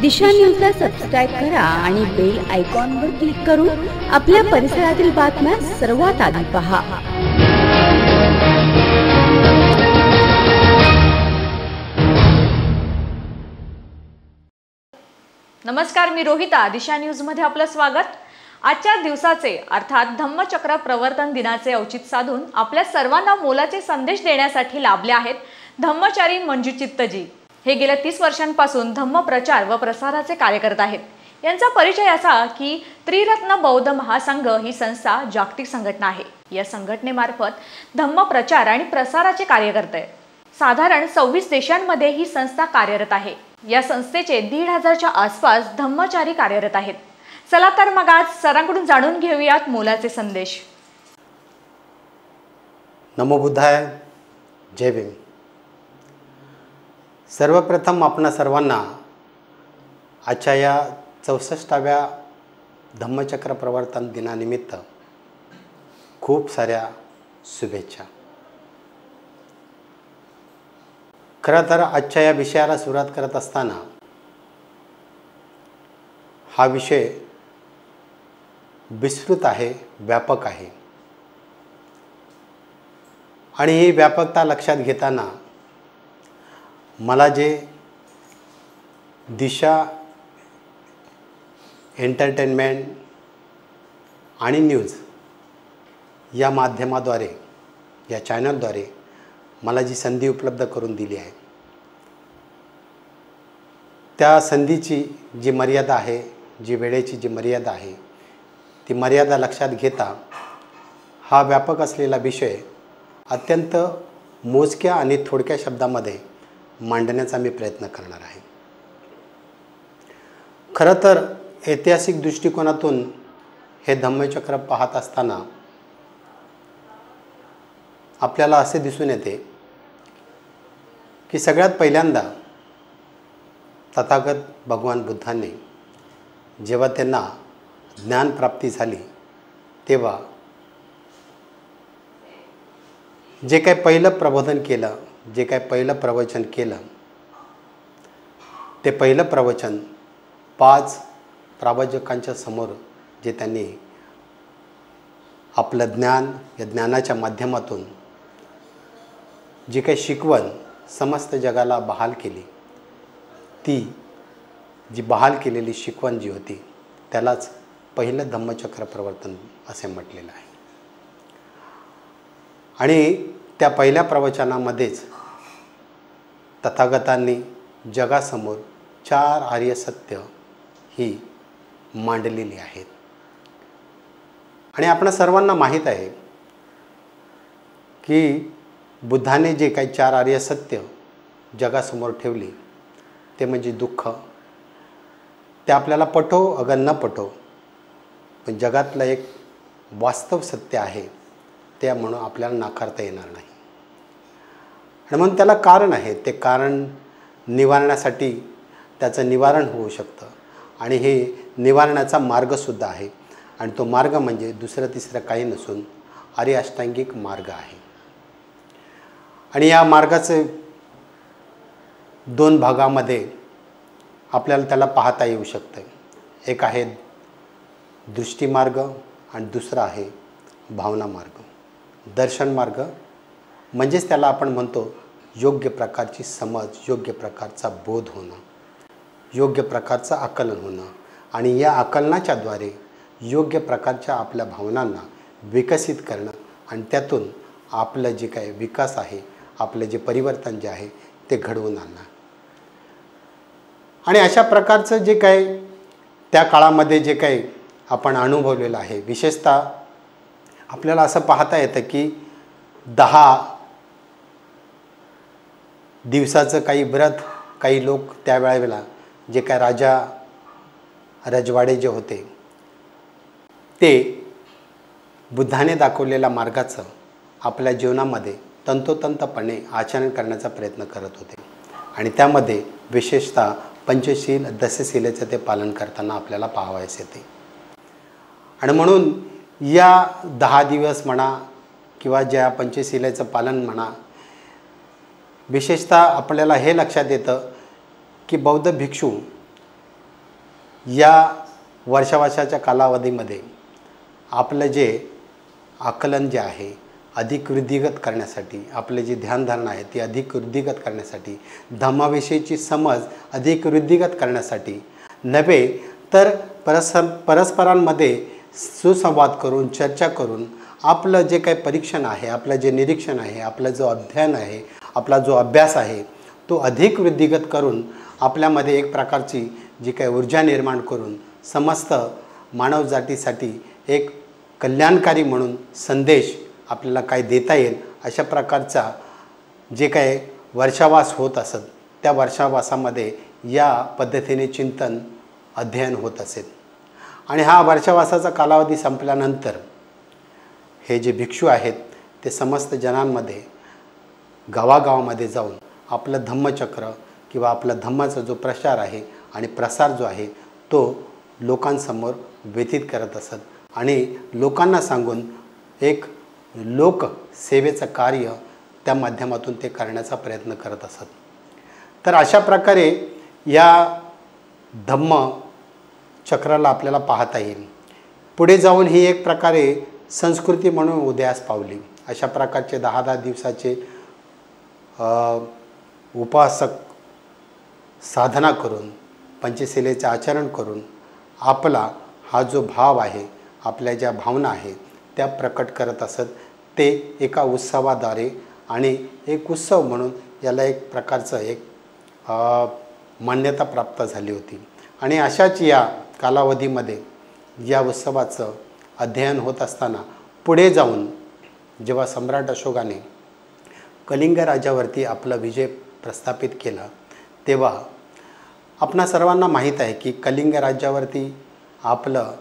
दिशा न्यूजला सबस्क्राईब करा आणि बेल आयकॉनवर क्लिक करून आपल्या परिसरातील बातम्या सर्वात आधी पहा. नमस्कार मी रोहिता. दिशा न्यूजमध्ये आपलं स्वागत. आजच्या दिवसाचे अर्थात धम्मचक्र प्रवर्तन दिनाचे औचित साधून आपल्या सर्वांना मोलाचे संदेश देण्यासाठी लाभले आहेत धम्मचारी मंजू चित्तजी. हे गेल्या तीस वर्षांपासून धम्म प्रचार व प्रसाराचे कार्य करत आहेत. यांचा परिचय असा की त्रिरत्न बौद्ध महासंघ ही संस्था जागतिक संघटना आहे. या संघटनेमार्फत धम्म प्रचार आणि प्रसाराचे कार्य करते साधारण सव्वीस देशांमध्ये ही संस्था कार्यरत आहे. या संस्थेचे दीड हजारच्या आसपास धम्मचारी कार्यरत आहेत. चला तर मग आज सरांकडून जाणून घेऊयात मोलाचे संदेश. नमो बुद्धाय. जय भीम. सर्वप्रथम आपणा सर्वांना आजच्या या चौसष्टाव्या धम्मचक्र प्रवर्तन दिनानिमित्त खूप साऱ्या शुभेच्छा. खरं तर आजच्या या विषयाला सुरुवात करत असताना हा विषय विस्तृत आहे व्यापक आहे. आणि ही व्यापकता लक्षात घेताना मला जे दिशा एंटरटेनमेंट आणि न्यूज या माध्यमाद्वारे या चॅनलद्वारे मला जी संधी उपलब्ध करून दिली आहे त्या संधीची जी मर्यादा आहे जी वेळेची जी मर्यादा आहे ती मर्यादा लक्षात घेता हा व्यापक असलेला विषय अत्यंत मोजक्या आणि थोडक्या शब्दामध्ये मांडण्याचा मी प्रयत्न करणार आहे. खरं तर ऐतिहासिक दृष्टिकोनातून हे धम्मचक्र पाहत असताना आपल्याला असे दिसून येते की सगळ्यात पहिल्यांदा तथागत भगवान बुद्धांनी जेव्हा त्यांना ज्ञानप्राप्ती झाली तेव्हा जे काही पहिलं प्रबोधन केलं जे काय पहिलं प्रवचन केलं ते पहिलं प्रवचन पाच प्रावजकांच्या समोर जे त्यांनी आपलं ज्ञान या ज्ञानाच्या माध्यमातून जी काही शिकवण समस्त जगाला बहाल केली ती जी बहाल केलेली शिकवण जी होती त्यालाच पहिलं धम्मचक्र प्रवर्तन असे म्हटलेलं आहे. आणि त्या पहिल्या प्रवचनामध्येच तथागतांनी जगासमोर चार आर्य सत्य ही मांडलेली आहेत. आणि आपणा सर्वांना माहीत आहे की बुद्धाने जे काही चार आर्य सत्य जगासमोर ठेवली ते म्हणजे दुःख. ते आपल्याला पटो अगर न पटो पण जगातलं एक वास्तव सत्य आहे ते म्हणून आपल्याला नाकारता येणार नाही. आणि म्हणून त्याला कारण आहे. ते कारण निवारण्यासाठी त्याचं निवारण होऊ शकतं. आणि हे निवारणाचा मार्गसुद्धा आहे. आणि तो मार्ग म्हणजे दुसरं तिसरं काही नसून आर्य अष्टांगिक मार्ग आहे. आणि या मार्गाचे दोन भागामध्ये आपल्याला त्याला पाहता येऊ शकतं एक आहे दृष्टीमार्ग आणि दुसरा आहे भावना मार्ग. दर्शन मार्ग म्हणजेच त्याला आपण म्हणतो योग्य प्रकारची समज योग्य प्रकारचा बोध होणं योग्य प्रकारचं आकलन होणं. आणि या आकलनाच्याद्वारे योग्य प्रकारच्या आपल्या भावनांना विकसित करणं आणि त्यातून आपलं जे काही विकास आहे आपलं जे परिवर्तन जे आहे ते घडवून आणणं. आणि अशा प्रकारचं जे काही त्या काळामध्ये जे काही आपण अनुभवलेलं आहे विशेषतः आपल्याला असं पाहता येतं की दहा दिवसाचं काही व्रत काही लोक त्यावेळेला जे काय राजा रजवाडे जे होते ते बुद्धाने दाखवलेल्या मार्गाचं आपल्या जीवनामध्ये तंतोतंतपणे आचरण करण्याचा प्रयत्न करत होते. आणि त्यामध्ये विशेषतः पंचशील दशशिलेचं ते पालन करताना आपल्याला पाहावयास येते. आणि म्हणून या दहा दिवस म्हणा किंवा ज्या पंचशिलेचं पालन म्हणा विशेषतः आपल्याला हे लक्षात येतं की बौद्ध भिक्षू या वर्षावर्षाच्या कालावधीमध्ये आपलं जे आकलन जे आहे अधिक वृद्धिगत करण्यासाठी आपले जे ध्यानधारणा आहे ती अधिक वृद्धिगत करण्यासाठी धम्माविषयीची समज अधिक वृद्धिगत करण्यासाठी नव्हे तर परस्पर परस्परांमध्ये सुसंवाद करून चर्चा करून आपलं जे काही परीक्षण आहे आपलं जे निरीक्षण आहे आपलं जो अध्ययन आहे आपला जो अभ्यास आहे तो अधिक वृद्धिगत करून आपल्यामध्ये एक प्रकारची जी काही ऊर्जा निर्माण करून समस्त मानवजातीसाठी एक कल्याणकारी म्हणून संदेश आपल्याला काय देता येईल अशा प्रकारचा जे काय वर्षावास होत असत त्या वर्षावासामध्ये या पद्धतीने चिंतन अध्ययन होत असेल. आणि हा वर्षावासाचा कालावधी संपल्यानंतर हे जे भिक्षू आहेत ते समस्त जनांमध्ये गावागावामध्ये जाऊन आपलं धम्मचक्र किंवा आपला धम्माचा जो प्रचार आहे आणि प्रसार जो आहे तो लोकांसमोर व्यतीत करत असत. आणि लोकांना सांगून एक लोकसेवेचं कार्य त्या माध्यमातून ते करण्याचा प्रयत्न करत असत. तर अशा प्रकारे या धम्म चक्राला आपल्याला पाहता येईल. पुढे जाऊन ही एक प्रकारे संस्कृती म्हणून उदयास पावली. अशा प्रकारचे दहा दहा दिवसाचे उपासक साधना करून पंचशिलेचे आचरण करून आपला हा जो भाव आहे आपल्या ज्या भावना आहेत त्या प्रकट करत असत. ते एका उत्सवाद्वारे आणि एक उत्सव म्हणून याला एक प्रकारचं एक मान्यता प्राप्त झाली होती. आणि अशाच या कालावधीमध्ये या उत्सवाचं अध्ययन होत असताना पुढे जाऊन जेव्हा सम्राट अशोकाने कलिंग राजावरती आपला विजय प्रस्थापित केला तेव्हा आपणा सर्वांना माहीत आहे की कलिंग राज्यावरती आपलं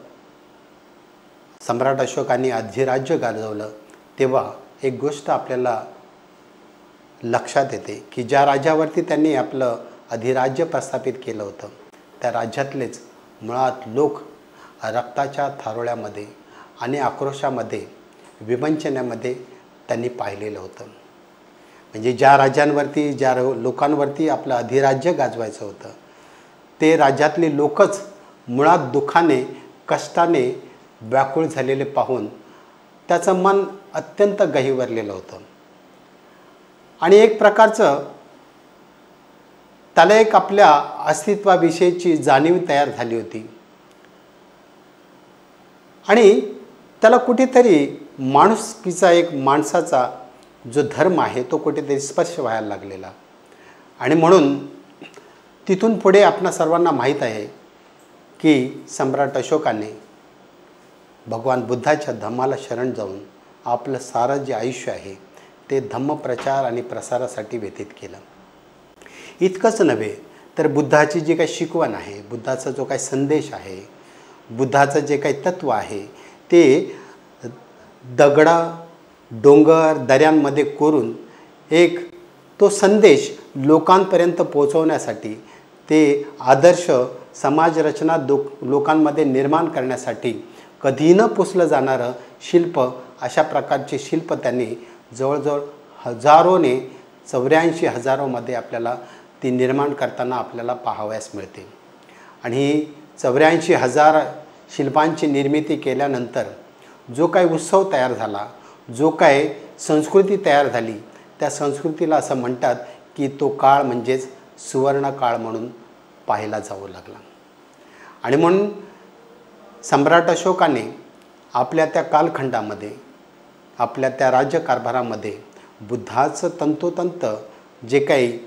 सम्राट अशोकाने अधिराज्य गाजवलं तेव्हा एक गोष्ट आपल्याला लक्षात येते की ज्या राज्यावरती त्यांनी आपलं अधिराज्य प्रस्थापित केलं होतं त्या राज्यातलेच मुळात लोक रक्ताच्या थारोळ्यामध्ये आणि आक्रोशामध्ये विमंचनामध्ये त्यांनी पाहिलेलं होतं. म्हणजे ज्या राज्यांवरती ज्या लोकांवरती आपलं अधिराज्य गाजवायचं होतं ते राज्यातले लोकच मुळात दुःखाने कष्टाने व्याकुळ झालेले पाहून त्याचं मन अत्यंत गहिवरलेलं होतं. आणि एक प्रकारचं त्याला एक आपल्या अस्तित्वाविषयीची जाणीव तयार झाली होती. आणि त्याला कुठेतरी माणुसकीचा एक माणसाचा जो धर्म आहे तो कुठेतरी स्पर्श व्हायला लागलेला. आणि म्हणून तिथून पुढे आपणा सर्वांना माहीत आहे की सम्राट अशोकाने भगवान बुद्धाच्या धम्माला शरण जाऊन आपलं सारं जे आयुष्य आहे ते धम्मप्रचार आणि प्रसारासाठी व्यतीत केलं. इतकंच नव्हे तर बुद्धाची जी काही शिकवण आहे बुद्धाचा जो काही संदेश आहे बुद्धाचं जे काही तत्त्व आहे ते दगडं डोंगर दऱ्यांमध्ये कोरून एक तो संदेश लोकांपर्यंत पोचवण्यासाठी ते आदर्श समाजरचना दो लोकांमध्ये निर्माण करण्यासाठी कधी न पुसलं जाणारं शिल्प अशा प्रकारचे शिल्प त्यांनी जवळजवळ हजारोने चौऱ्याऐंशी हजारोमध्ये आपल्याला ती निर्माण करताना आपल्याला पाहावयास मिळते. आणि ही चौऱ्याऐंशी हजार शिल्पांची निर्मिती केल्यानंतर जो काही उत्सव तयार झाला जो काय संस्कृती तयार झाली त्या संस्कृतीला असं म्हणतात की तो काळ म्हणजेच सुवर्ण काळ म्हणून पाहायला जावं लागला. आणि म्हणून सम्राट अशोकाने आपल्या त्या कालखंडामध्ये आपल्या त्या राज्यकारभारामध्ये बुद्धाचं तंतोतंत जे काही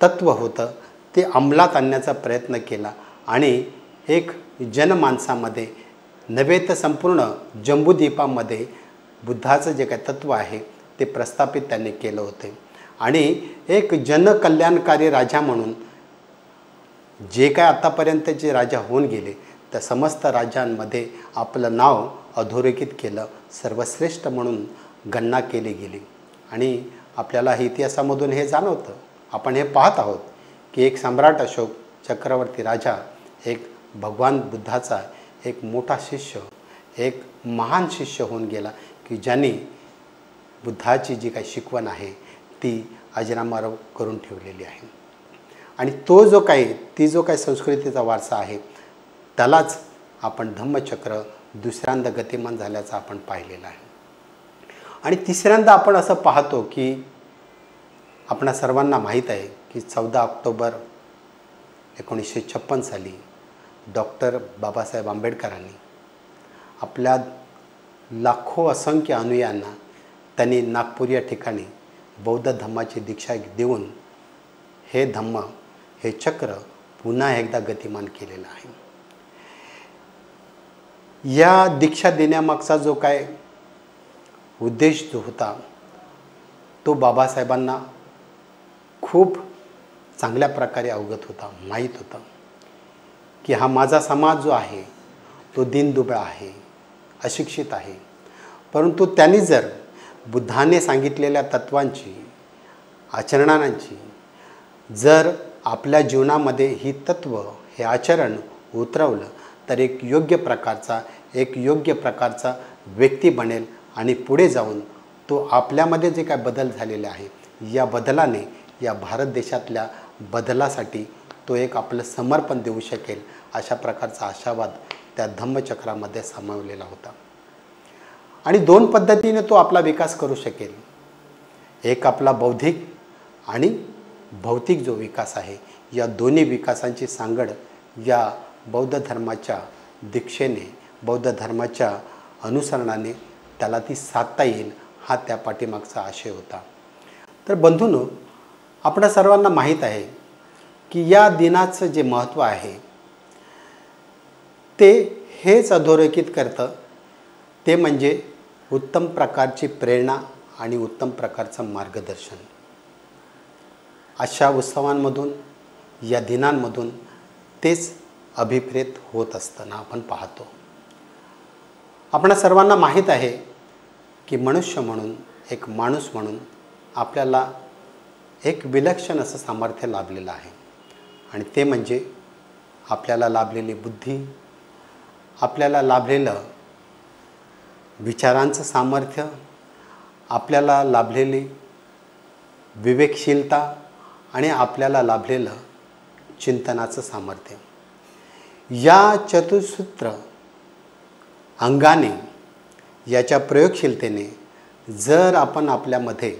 तत्त्व होतं ते अंमलात आणण्याचा प्रयत्न केला आणि एक जनमानसामध्ये नव्हे तर संपूर्ण जम्बूद्वीपामध्ये बुद्धाचं जे काही तत्त्व आहे ते प्रस्थापित त्यांनी केलं होते. आणि एक जनकल्याणकारी राजा म्हणून जे काय आत्तापर्यंतचे राजा होऊन गेले त्या समस्त राज्यांमध्ये आपलं नाव अधोरेखित केलं सर्वश्रेष्ठ म्हणून गणना केली गेली. आणि आपल्याला इतिहासामधून हे जाणवतं. आपण हे पाहत आहोत की एक सम्राट अशोक चक्रवर्ती राजा एक भगवान बुद्धाचा एक मोठा शिष्य एक महान शिष्य होऊन गेला. की ज्यांनी बुद्धाची जी काही शिकवण आहे ती अजरामर करून ठेवलेली आहे. आणि तो जो काही ती जो काही संस्कृतीचा वारसा आहे त्यालाच आपण धम्मचक्र दुसऱ्यांदा गतिमान झाल्याचं आपण पाहिलेलं आहे. आणि तिसऱ्यांदा आपण असं पाहतो की आपणा सर्वांना माहीत आहे की चौदा ऑक्टोबर एकोणीसशे छप्पन साली डॉक्टर बाबासाहेब आंबेडकरांनी आपल्या लाखो असंख्य अनुयांना त्यांनी नागपूर या ठिकाणी बौद्ध धम्माची दीक्षा देऊन हे धम्म हे चक्र पुन्हा एकदा गतिमान केलेलं आहे. या दीक्षा देण्यामागचा जो काय उद्देश जो होता तो बाबासाहेबांना खूप चांगल्या प्रकारे अवगत होता माहीत होता की हा माझा समाज जो आहे तो दिनदुबळा आहे. अशिक्षित आहे. परंतु त्यांनी जर बुद्धाने सांगितलेल्या तत्वांची आचरणांची जर आपल्या जीवनामध्ये ही तत्व हे आचरण उतरवलं तर एक योग्य प्रकारचा एक योग्य प्रकारचा व्यक्ती बनेल आणि पुढे जाऊन तो आपल्यामध्ये जे काय बदल झालेले आहे या बदलाने या भारत देशातल्या बदलासाठी तो एक आपलं समर्पण देऊ शकेल अशा प्रकारचा आशावाद त्या धम्मचक्रामध्ये सामावलेला होता. आणि दोन पद्धतीने तो आपला विकास करू शकेल. एक आपला बौद्धिक आणि भौतिक जो विकास आहे या दोन्ही विकासांची सांगड या बौद्ध धर्माच्या दीक्षेने बौद्ध धर्माच्या अनुसरणाने त्याला ती साधता येईल हा त्या पाठीमागचा आशय होता. तर बंधून आपल्या सर्वांना माहीत आहे की या दिनाचं जे महत्त्व आहे ते हेच अधोरेखित करतं. ते म्हणजे उत्तम प्रकारची प्रेरणा आणि उत्तम प्रकारचं मार्गदर्शन. अशा उत्सवांमधून या दिनांमधून तेच अभिप्रेत होत असताना आपण पाहतो. आपणा सर्वांना माहीत आहे की मनुष्य म्हणून एक माणूस म्हणून आपल्याला एक विलक्षण असं सामर्थ्य लाभलेलं आहे. आणि ते म्हणजे आपल्याला लाभलेली बुद्धी आपल्याला लाभलेलं विचारांचं सामर्थ्य आपल्याला लाभलेली विवेकशीलता आणि आपल्याला लाभलेलं चिंतनाचं सामर्थ्य. या चतुसूत्र अंगाने याच्या प्रयोगशीलतेने जर आपण आपल्यामध्ये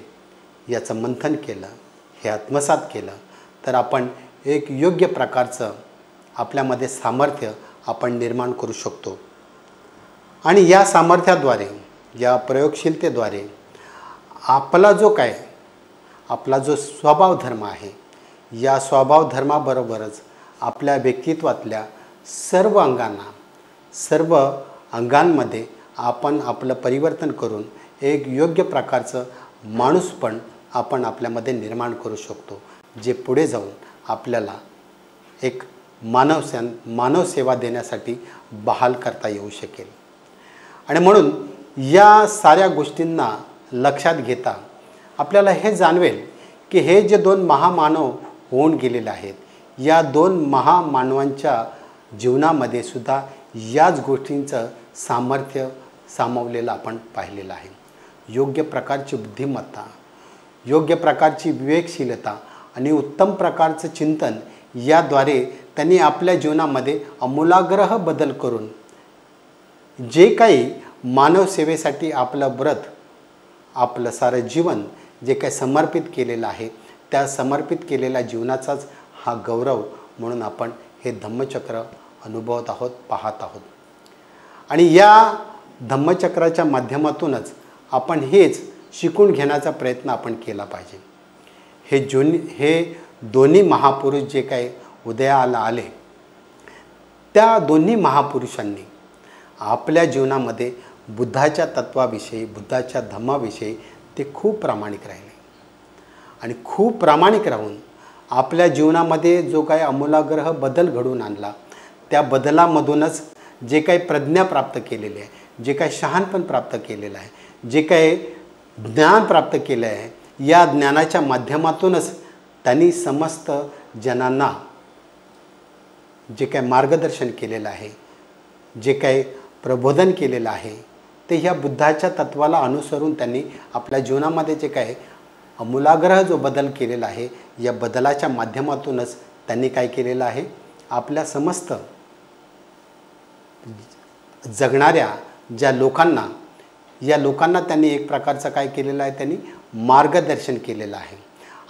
याचं मंथन केलं हे आत्मसात केलं तर आपण एक योग्य प्रकारचं आपल्यामध्ये सामर्थ्य आपण निर्माण करू शकतो. आणि या सामर्थ्याद्वारे या प्रयोगशीलतेद्वारे आपला जो काय आपला जो स्वभाव धर्म आहे या स्वभाव धर्माबरोबरच आपल्या व्यक्तित्वातल्या सर्व अंगांना सर्व अंगांमध्ये आपण आपलं परिवर्तन करून एक योग्य प्रकारचं माणूस पण आपण आपल्यामध्ये निर्माण करू शकतो जे पुढे जाऊन आपल्याला एक मानव स मानव सेवा देण्यासाठी बहाल करता येऊ शकेल. आणि म्हणून या साऱ्या गोष्टींना लक्षात घेता आपल्याला हे जाणवेल की हे जे दोन महामानव होऊन गेलेले आहेत या दोन महामानवांच्या जीवनामध्ये सुद्धा याच गोष्टींचं सामर्थ्य सामावलेलं आपण पाहिलेलं आहे. योग्य प्रकारची बुद्धिमत्ता योग्य प्रकारची विवेकशीलता आणि उत्तम प्रकारचं चिंतन याद्वारे त्यांनी आपल्या जीवनामध्ये अमूलाग्रह बदल करून जे काही मानवसेवेसाठी आपलं व्रत आपलं सारं जीवन जे काही समर्पित केलेलं आहे त्या समर्पित केलेल्या जीवनाचाच हा गौरव म्हणून आपण हे धम्मचक्र अनुभवत आहोत पाहत आहोत. आणि या धम्मचक्राच्या माध्यमातूनच आपण हेच शिकून घेण्याचा प्रयत्न आपण केला पाहिजे. हे जुन हे दोन्ही महापुरुष जे काही उदयाला आले. त्या दोन्ही महापुरुषांनी आपल्या जीवनामध्ये बुद्धाच्या तत्वाविषयी बुद्धाच्या धम्माविषयी ते खूप प्रामाणिक राहिले. आणि खूप प्रामाणिक राहून आपल्या जीवनामध्ये जो काही अमूलाग्रह बदल घडवून आणला त्या बदलामधूनच जे काही प्रज्ञा प्राप्त केलेली आहे जे काही शहाणपण प्राप्त केलेलं आहे जे काही ज्ञान प्राप्त केलं आहे या ज्ञानाच्या माध्यमातूनच त्यांनी समस्त जनांना जे काय मार्गदर्शन केलेलं आहे जे काही प्रबोधन केलेलं आहे ते ह्या बुद्धाच्या तत्वाला अनुसरून त्यांनी आपल्या जीवनामध्ये जे काय अमूलाग्रह जो बदल केलेला आहे या बदलाच्या माध्यमातूनच त्यांनी काय केलेलं आहे? आपल्या समस्त जगणाऱ्या ज्या लोकांना या लोकांना त्यांनी एक प्रकारचं काय केलेलं आहे? त्यांनी मार्गदर्शन केलेलं आहे.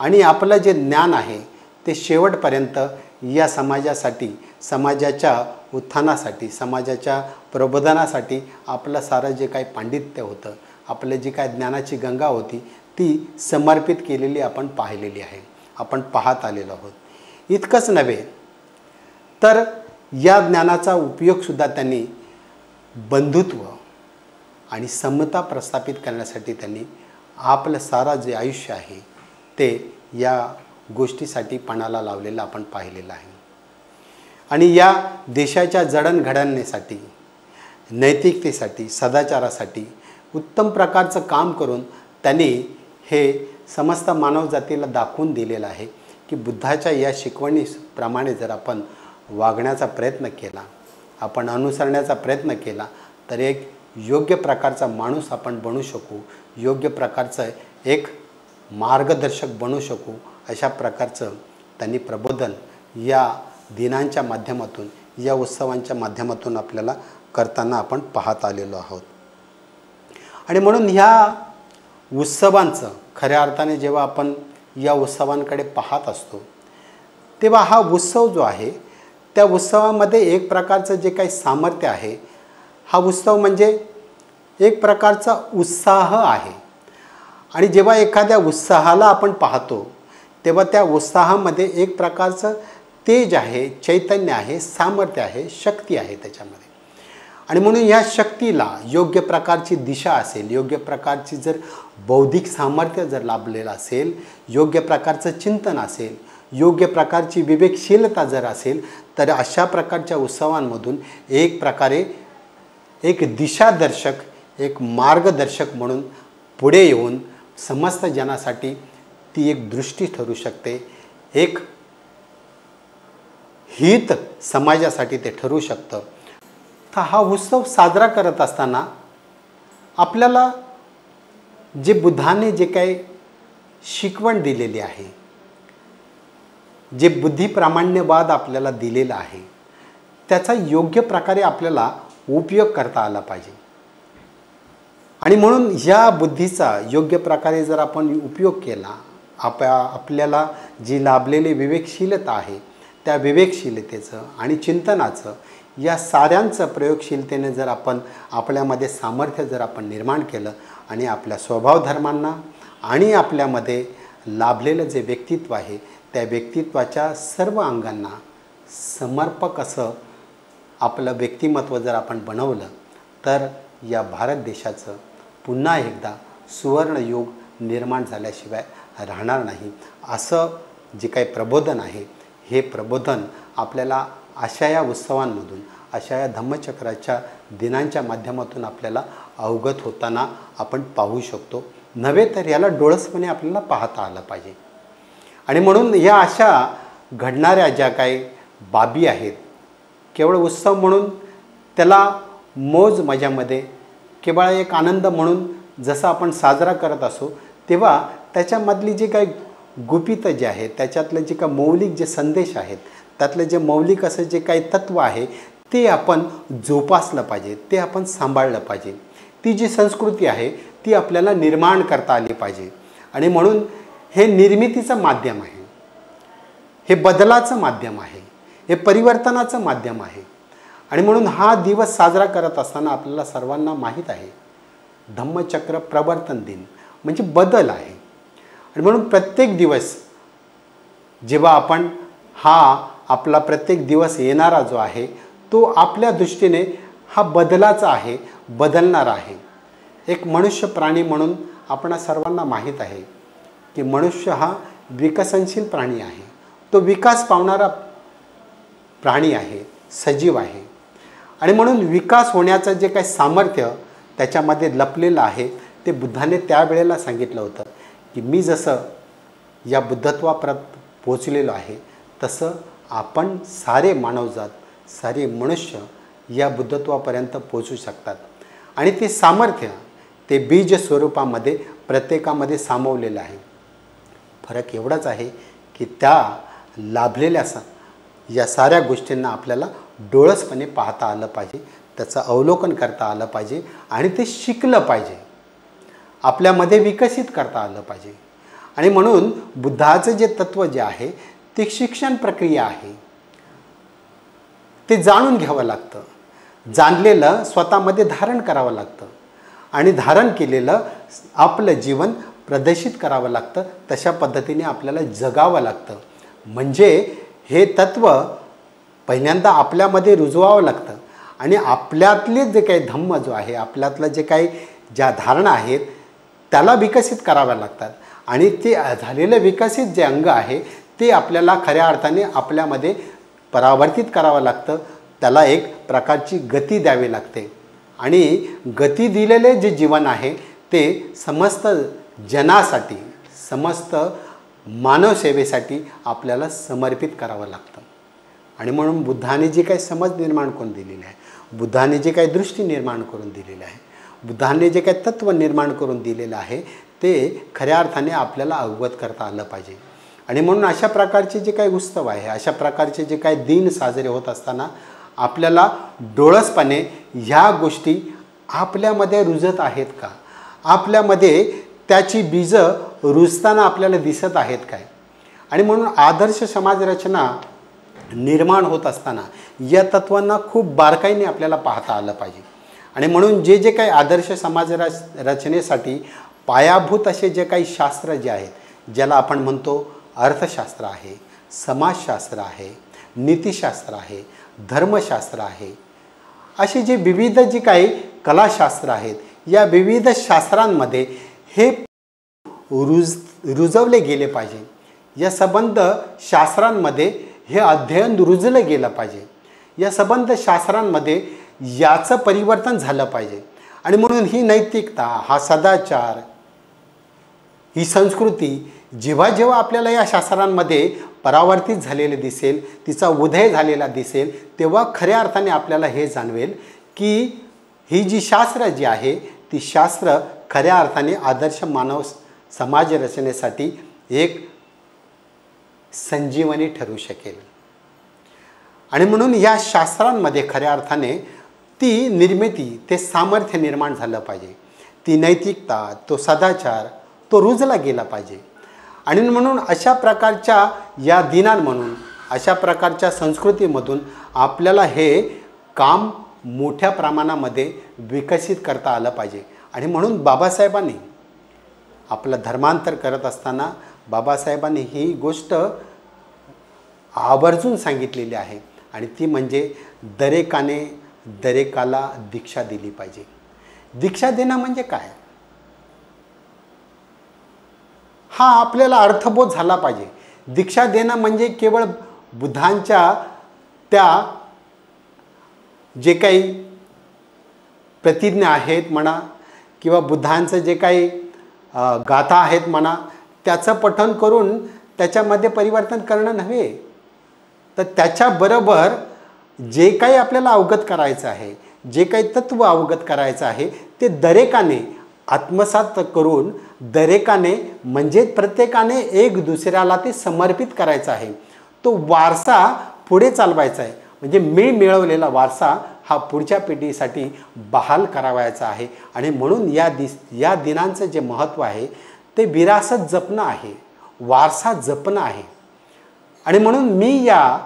आणि आपलं जे ज्ञान आहे ते शेवटपर्यंत या समाजासाठी समाजाच्या उत्थानासाठी समाजाच्या प्रबोधनासाठी आपलं सारं जे काही पांडित्य होतं आपलं जी काय ज्ञानाची गंगा होती ती समर्पित केलेली आपण पाहिलेली आहे. आपण पाहत आलेलो आहोत. इतकंच नव्हे तर या ज्ञानाचा उपयोगसुद्धा त्यांनी बंधुत्व आणि समता प्रस्थापित करण्यासाठी त्यांनी आपलं सारा जे आयुष्य आहे ते या गोष्टीसाठी पणाला लावलेलं आपण पाहिलेलं आहे. आणि या देशाच्या जडणघडणीसाठी नैतिकतेसाठी सदाचारासाठी उत्तम प्रकारचं काम करून त्यांनी हे समस्त मानवजातीला दाखवून दिलेलं आहे की बुद्धाच्या या शिकवणीप्रमाणे जर आपण वागण्याचा प्रयत्न केला आपण अनुसरण्याचा प्रयत्न केला तर एक योग्य प्रकारचा माणूस आपण बनू शकू योग्य प्रकारचं एक मार्गदर्शक बनू शकू अशा प्रकारचं त्यांनी प्रबोधन या दिनांच्या माध्यमातून या उत्सवांच्या माध्यमातून आपल्याला करताना आपण पाहत आलेलो आहोत. आणि म्हणून ह्या उत्सवांचं खऱ्या अर्थाने जेव्हा आपण या उत्सवांकडे पाहत असतो तेव्हा हा उत्सव जो आहे त्या उत्सवामध्ये एक प्रकारचं जे काही सामर्थ्य आहे हा उत्सव म्हणजे एक प्रकारचा उत्साह आहे. आणि जेव्हा एखाद्या उत्साहाला आपण पाहतो तेव्हा त्या उत्साहामध्ये एक प्रकारचं तेज आहे चैतन्य आहे सामर्थ्य आहे शक्ती आहे त्याच्यामध्ये. आणि म्हणून ह्या शक्तीला योग्य प्रकारची दिशा असेल योग्य प्रकारची जर बौद्धिक सामर्थ्य जर लाभलेलं असेल योग्य प्रकारचं चिंतन असेल योग्य प्रकारची विवेकशीलता जर असेल तर अशा प्रकारच्या उत्सवांमधून एक प्रकारे एक दिशादर्शक एक मार्गदर्शक म्हणून पुढे येऊन समस्त जनासाठी ती एक दृष्टी ठरू शकते. एक हित समाजासाठी ते ठरू शकतं. तर हा उत्सव साजरा करत असताना आपल्याला जे बुद्धाने जे काही शिकवण दिलेली आहे जे बुद्धिप्रामाण्यवाद आपल्याला दिलेला आहे त्याचा योग्य प्रकारे आपल्याला उपयोग करता आला पाहिजे. आणि म्हणून या बुद्धीचा योग्य प्रकारे जर आपण उपयोग केला आप आपल्याला जी लाभलेली विवेकशीलता आहे त्या विवेकशीलतेचं आणि चिंतनाचं या साऱ्यांचं प्रयोगशीलतेने जर आपण आपल्यामध्ये सामर्थ्य जर आपण निर्माण केलं आणि आपल्या स्वभावधर्मांना आणि आपल्यामध्ये लाभलेलं जे व्यक्तित्व आहे त्या व्यक्तित्वाच्या सर्व अंगांना समर्पक असं आपलं व्यक्तिमत्व जर आपण बनवलं तर या भारत देशाचं पुन्हा एकदा सुवर्णयुग निर्माण झाल्याशिवाय राहणार नाही. असं जे काही प्रबोधन आहे हे प्रबोधन आपल्याला अशा या उत्सवांमधून अशा या धम्मचक्राच्या दिनांच्या माध्यमातून आपल्याला अवगत होताना आपण पाहू शकतो. नव्हे तर याला डोळसपणे आपल्याला पाहता आलं पाहिजे. आणि म्हणून या अशा घडणाऱ्या ज्या काही बाबी आहेत केवळ उत्सव म्हणून त्याला मोज मजामध्ये केवळ एक आनंद म्हणून जसं आपण साजरा करत असो तेव्हा त्याच्यामधली जी काही गुपितं जे आहेत त्याच्यातलं जे काही मौलिक जे संदेश आहेत त्यातलं जे मौलिक असं जे काही तत्त्व आहे ते आपण जोपासलं पाहिजे ते आपण सांभाळलं पाहिजे. ती जी संस्कृती आहे ती आपल्याला निर्माण करता आली पाहिजे. आणि म्हणून हे निर्मितीचं माध्यम आहे. हे बदलाचं माध्यम आहे. हे परिवर्तनाचं माध्यम आहे. आणि म्हणून हा दिवस साजरा करत असताना आपल्याला सर्वांना माहीत आहे धम्मचक्र प्रवर्तन दिन म्हणजे बदल आहे. आणि म्हणून प्रत्येक दिवस जेव्हा आपण हा आपला प्रत्येक दिवस येणारा जो आहे तो आपल्या दृष्टीने हा बदलाचा आहे बदलणारा आहे. एक मनुष्य प्राणी म्हणून आपण सर्वांना माहीत आहे की मनुष्य हा विकसनशील प्राणी आहे. तो विकास पावणारा प्राणी आहे सजीव आहे. आणि म्हणून विकास होण्याचं जे काही सामर्थ्य त्याच्यामध्ये लपलेलं आहे ते बुद्धाने त्यावेळेला सांगितलं होतं. की मी जसं या बुद्धत्वापर्यंत पोचलेलो आहे तसं आपण सारे मानवजात सारे मनुष्य या बुद्धत्वापर्यंत पोचू शकतात. आणि ते सामर्थ्य ते बीज स्वरूपामध्ये प्रत्येकामध्ये सामावलेलं आहे. फरक एवढाच आहे की त्या लाभलेल्या सा या साऱ्या गोष्टींना आपल्याला डोळसपणे पाहता आलं पाहिजे त्याचं अवलोकन करता आलं पाहिजे आणि ते शिकलं पाहिजे. आपल्यामध्ये विकसित करता आलं पाहिजे. आणि म्हणून बुद्धाचं जे तत्त्व जे आहे ते शिक्षण प्रक्रिया आहे. ते जाणून घ्यावं लागतं. जाणलेलं स्वतःमध्ये धारण करावं लागतं. आणि धारण केलेलं आपलं जीवन प्रदर्शित करावं लागतं. तशा पद्धतीने आपल्याला जगावं लागतं. म्हणजे हे तत्त्व पहिल्यांदा आपल्यामध्ये रुजवावं लागतं. आणि आपल्यातले जे काही धम्म जो आहे आपल्यातलं जे काही ज्या धारणा आहेत त्याला विकसित कराव्या लागतात. आणि ते झालेलं विकसित जे अंग आहे ते आपल्याला खऱ्या अर्थाने आपल्यामध्ये परावर्तित करावं लागतं. त्याला एक प्रकारची गती द्यावी लागते. आणि गती दिलेले जे जीवन आहे ते समस्त जनासाठी समस्त मानवसेवेसाठी आपल्याला समर्पित करावं लागतं. आणि म्हणून बुद्धाने जी काही समज निर्माण करून दिलेली आहे बुद्धाने जी काही दृष्टी निर्माण करून दिलेली आहे बुद्धाने जे काही तत्त्व निर्माण करून दिलेलं आहे ते खऱ्या अर्थाने आपल्याला अवगत करता आलं पाहिजे. आणि म्हणून अशा प्रकारचे जे काही उत्सव आहे अशा प्रकारचे जे काही दिन साजरे होत असताना आपल्याला डोळसपणे ह्या गोष्टी आपल्यामध्ये रुजत आहेत का? आपल्यामध्ये त्याची बीजं रुजताना आपल्याला दिसत आहेत काय? आणि म्हणून आदर्श समाज रचना निर्माण होत असताना या तत्वांना खूप बारकाईने आपल्याला पाहता आलं पाहिजे. आणि म्हणून जे जे काही आदर्श समाज रच रचनेसाठी पायाभूत असे जे काही शास्त्र जे आहेत ज्याला आपण म्हणतो अर्थशास्त्र आहे समाजशास्त्र आहे नीतिशास्त्र आहे धर्मशास्त्र आहे असे जे विविध जी काही कलाशास्त्र आहेत या विविध शास्त्रांमध्ये हे रुज रुजवले गेले पाहिजे. या संबंध शास्त्रांमध्ये हे अध्ययन रुजलं गेलं पाहिजे. या संबंध शास्त्रांमध्ये याचं परिवर्तन झालं पाहिजे. आणि म्हणून ही नैतिकता हा सदाचार ही संस्कृती जेव्हा जेव्हा आपल्याला या शास्त्रांमध्ये परावर्तित झालेले दिसेल तिचा उदय झालेला दिसेल तेव्हा खऱ्या अर्थाने आपल्याला हे जाणवेल की ही जी शास्त्र जी आहे ती शास्त्र खऱ्या अर्थाने आदर्श मानव समाज रचनेसाठी एक संजीवनी ठरू शकेल. आणि म्हणून या शास्त्रांमध्ये खऱ्या अर्थाने ती निर्मिती ते सामर्थ्य निर्माण झालं पाहिजे. ती नैतिकता तो सदाचार तो रुजला गेला पाहिजे. आणि म्हणून अशा प्रकारच्या या दिनां म्हणून अशा प्रकारच्या संस्कृतीमधून आपल्याला हे काम मोठ्या प्रमाणामध्ये विकसित करता आलं पाहिजे. आणि म्हणून बाबासाहेबांनी आपलं धर्मांतर करत असताना बाबासाहेबांनी ही गोष्ट आवर्जून सांगितलेली आहे. आणि ती म्हणजे दरेकाने दरेकाला दीक्षा दिली पाहिजे. दीक्षा देणं म्हणजे काय? हा आपल्याला अर्थबोध झाला पाहिजे. दीक्षा देणं म्हणजे केवळ बुद्धांच्या त्या जे काही प्रतिज्ञा आहेत म्हणा किंवा बुद्धांचं जे काही गाथा आहेत म्हणा त्याचं पठण करून त्याच्यामध्ये परिवर्तन करणं नव्हे. तर त्याच्याबरोबर जे काही आपल्याला अवगत करायचं आहे जे काही तत्व अवगत करायचं आहे ते दरेकाने आत्मसात करून दरेकाने म्हणजे प्रत्येकाने एक दुसऱ्याला ते समर्पित करायचं आहे. तो वारसा पुढे चालवायचा आहे. म्हणजे मी मिळवलेला वारसा हा पुढच्या पिढीसाठी बहाल करावायचा आहे. आणि म्हणून या दिस या दिनांचं जे महत्त्व आहे ते विरासत जपणं आहे. वारसा जपणं आहे. आणि म्हणून मी या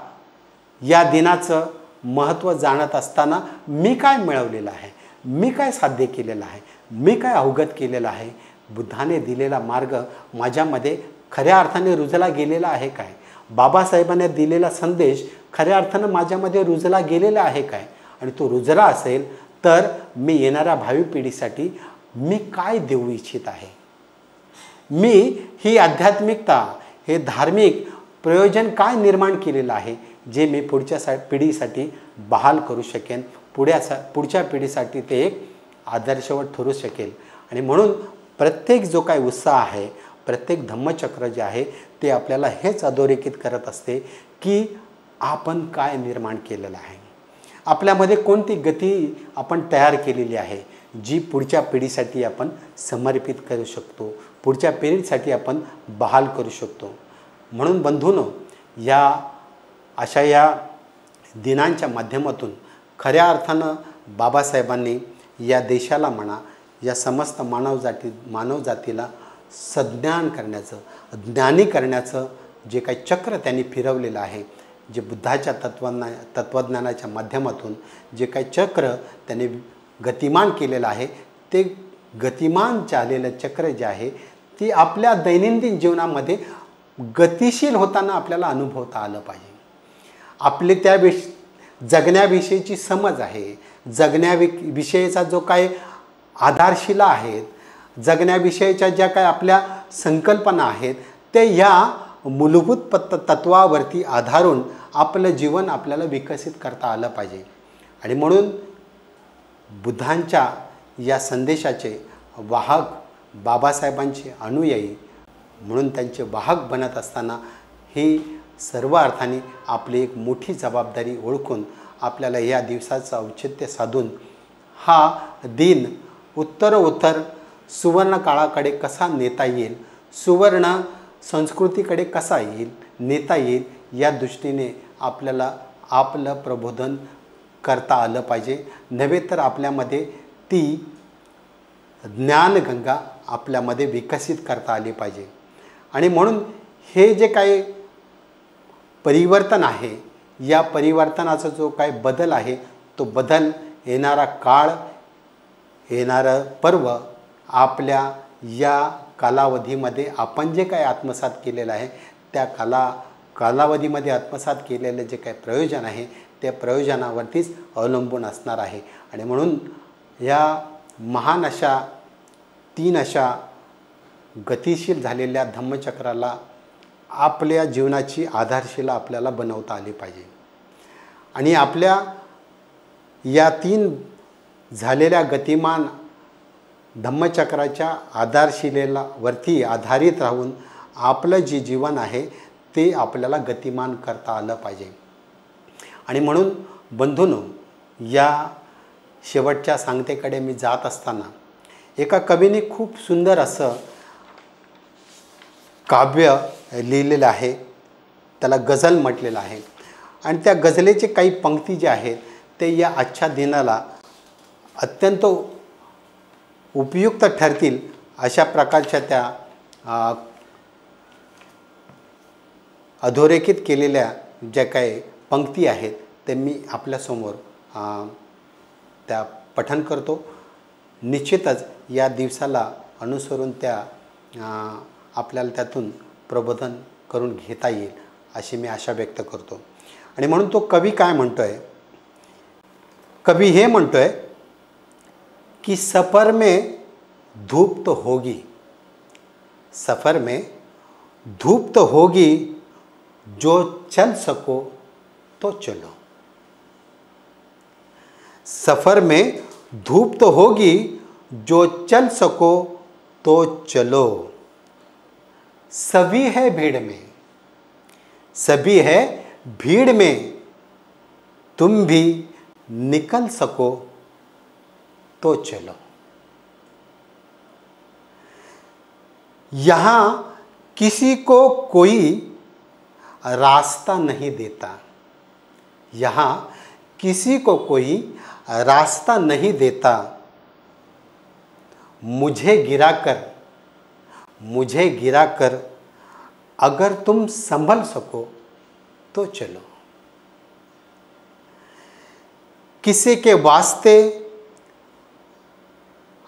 या दिनाचं महत्त्व जाणत असताना मी काय मिळवलेलं आहे? मी काय साध्य केलेलं आहे? मी काय अवगत केलेलं आहे? बुद्धाने दिलेला मार्ग माझ्यामध्ये खऱ्या अर्थाने रुजला गेलेला आहे काय? बाबासाहेबांनी दिलेला संदेश खऱ्या अर्थानं माझ्यामध्ये रुजला गेलेला आहे काय? आणि तो रुजला असेल तर मी येणाऱ्या भावी पिढीसाठी मी काय देऊ इच्छित आहे? मी ही आध्यात्मिकता हे धार्मिक प्रयोजन काय निर्माण केलेलं आहे? जे मी पुढच्या सा पिढीसाठी बहाल करू शकेन पुढ्या पुढच्या पिढीसाठी ते एक आदर्शवत ठरू शकेल. आणि म्हणून प्रत्येक जो काही उत्साह आहे प्रत्येक धम्मचक्र जे आहे ते आपल्याला हेच अधोरेखित करत असते की आपण काय निर्माण केलेलं आहे. आपल्यामध्ये कोणती गती आपण तयार केलेली आहे जी पुढच्या पिढीसाठी आपण समर्पित करू शकतो पुढच्या पिढीसाठी आपण बहाल करू शकतो. म्हणून बंधून या अशा या दिनांच्या माध्यमातून खऱ्या अर्थानं बाबासाहेबांनी या देशाला म्हणा या समस्त मानवजाती मानवजातीला सज्ञान करण्याचं ज्ञानी करण्याचं जे काही चक्र त्यांनी फिरवलेलं आहे जे बुद्धाच्या तत्वज्ञा तत्त्वज्ञानाच्या माध्यमातून जे काही चक्र त्यांनी गतिमान केलेलं आहे ते गतिमान चाललेलं चक्र जे आहे ती आपल्या दैनंदिन जीवनामध्ये गतिशील होताना आपल्याला अनुभवता आलं पाहिजे. आपले त्या विष जगण्याविषयीची समज आहे. जगण्यावि विषयीचा जो काही आधारशिला आहेत जगण्याविषयीच्या ज्या काही आपल्या संकल्पना आहेत ते ह्या मूलभूत पत्त तत्वावरती आधारून आपलं जीवन आपल्याला विकसित करता आलं पाहिजे. आणि म्हणून बुद्धांच्या या संदेशाचे वाहक बाबासाहेबांचे अनुयायी म्हणून त्यांचे वाहक बनत असताना ही सर्व अर्थाने आपली एक मोठी जबाबदारी ओळखून आपल्याला या दिवसाचं औचित्य साधून हा दिन उत्तरोत्तर सुवर्ण काळाकडे कसा नेता येईल सुवर्ण संस्कृतीकडे कसा येईल नेता येईल या दृष्टीने आपल्याला आपलं प्रबोधन करता आलं पाहिजे. नव्हे तर आपल्यामध्ये ती ज्ञानगंगा आपल्यामध्ये विकसित करता आली पाहिजे. आणि म्हणून हे जे काही परिवर्तन आहे. या परिवर्तनाचा जो काही बदल आहे तो बदल येणारा काळ येणारं पर्व आपल्या या कालावधीमध्ये आपण जे काही आत्मसात केलेलं आहे त्या काला कालावधीमध्ये आत्मसात केलेलं जे काही प्रयोजन आहे त्या प्रयोजनावरतीच अवलंबून असणार आहे. आणि म्हणून या महान अशा तीन अशा गतिशील झालेल्या धम्मचक्राला आपल्या जीवनाची आधारशिला आपल्याला बनवता आली पाहिजे. आणि आपल्या या तीन झालेल्या गतिमान धम्मचक्राच्या आधारशिलेला वरती आधारित राहून आपलं जे जीवन आहे ते आपल्याला गतिमान करता आलं पाहिजे. आणि म्हणून बंधूनो या शेवटच्या सांगतेकडे मी जात असताना एका कवीने खूप सुंदर असं काव्य लिहिलेलं आहे त्याला गझल म्हटलेलं आहे. आणि त्या गझलेचे काही पंक्ती जे आहेत ते या आजच्या दिनाला अत्यंत उपयुक्त ठरतील अशा प्रकारच्या त्या अधोरेखित केलेल्या ज्या काही पंक्ती आहेत ते मी आपल्यासमोर त्या पठन करतो. निश्चितच या दिवसाला अनुसरून त्या आपल्याला त्यातून प्रबोधन करून घेता येईल अशी मी आशा व्यक्त करतो. आणि म्हणून तो कवी काय म्हणतो आहे कवी हे म्हणतो आहे कि सफ़र में धूप तो होगी. सफ़र में धूप तो होगी जो चल सको तो चलो. सफ़र में धूप तो होगी जो चल सको तो चलो. सभी है भीड़ में। सभी है भीड़ में। तुम भी निकल सको तो चलो। यहाँ किसी को कोई रास्ता नहीं देता। यहाँ किसी को कोई रास्ता नहीं देता। मुझे गिराकर मुझे गिरा कर अगर तुम संभल सको तो चलो। किसी के वास्ते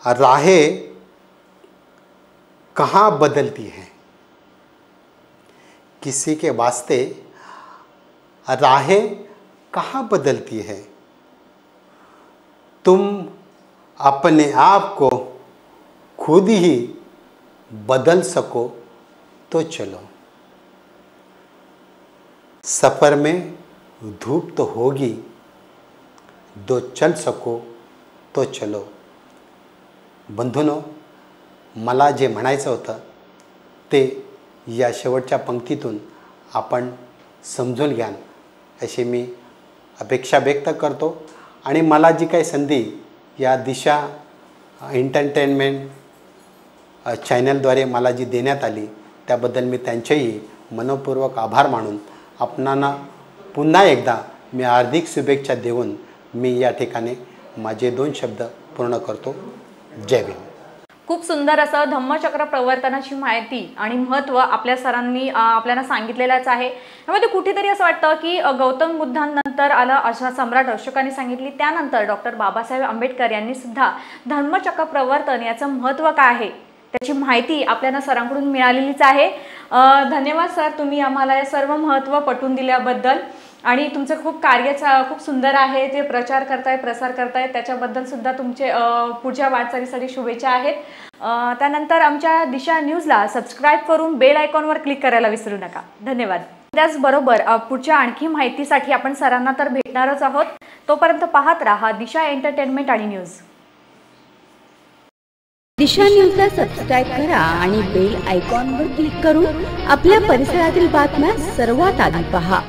राहें कहाँ बदलती हैं? किसी के वास्ते राहें कहाँ बदलती है? तुम अपने आप को खुद ही बदल सको तो चलो। सफ़र में धूप तो होगी दो चल सको तो चलो। बंधूनो मला जे म्हणायचं होतं ते या शेवटच्या पंक्तीतून आपण समजून घ्याल अशी मी अपेक्षा व्यक्त करतो. आणि मला जी काही संधी या दिशा एंटरटेनमेंट चॅनलद्वारे मला जी देण्यात आली त्याबद्दल मी त्यांचेही मनपूर्वक आभार मानून आपणांना पुन्हा एकदा मी हार्दिक शुभेच्छा देऊन मी या ठिकाणी माझे दोन शब्द पूर्ण करतो. जय भीम. खूप सुंदर असं धम्मचक्र प्रवर्तनाची माहिती आणि महत्त्व आपल्या सरांनी आपल्याला सांगितलेलंच आहे. त्यामध्ये कुठेतरी असं वाटतं की गौतम बुद्धांनंतर आलं अशा सम्राट अशोकाने सांगितली. त्यानंतर डॉक्टर बाबासाहेब आंबेडकर यांनी सुद्धा धर्मचक्र प्रवर्तन याचं महत्त्व काय आहे? त्याची माहिती आपल्याला सरांकडून मिळालेलीच आहे. धन्यवाद सर तुम्ही आम्हाला हे सर्व महत्त्व पटवून दिल्याबद्दल. आणि तुमचं खूप कार्य खूप सुंदर आहे. ते प्रचार करताय प्रसार करताय त्याच्याबद्दल सुद्धा तुमचे पुढच्या वाटचालीसाठी शुभेच्छा आहेत. त्यानंतर आमच्या दिशा न्यूजला सबस्क्राईब करून बेल आयकॉनवर क्लिक करायला विसरू नका. धन्यवाद. त्याचबरोबर पुढच्या आणखी माहितीसाठी आपण सरांना तर भेटणारच आहोत. तोपर्यंत पाहत राहा दिशा एंटरटेनमेंट आणि न्यूज. दिशा न्यूजला सबस्क्राईब करा आणि बेल आयकॉनवर क्लिक करून आपल्या परिसरातील बातम्या सर्वात आधी पहा.